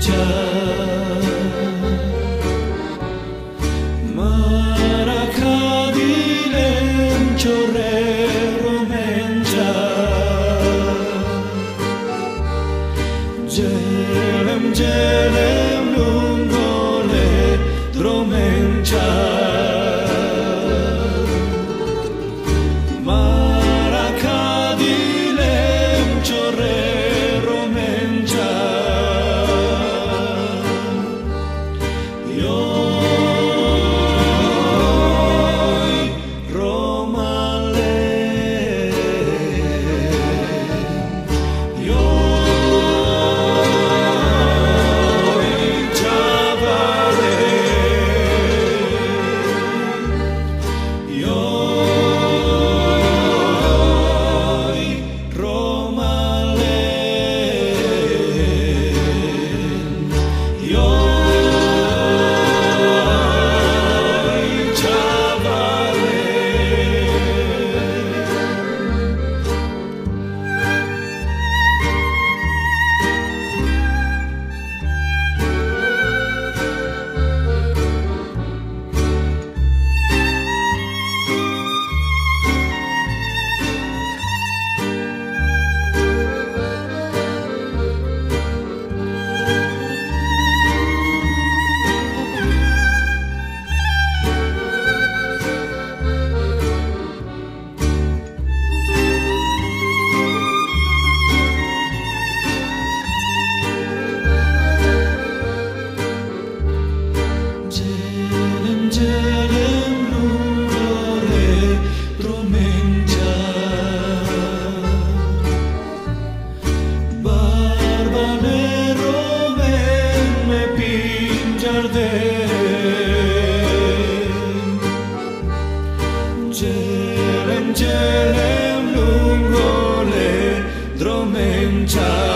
chờ. winter.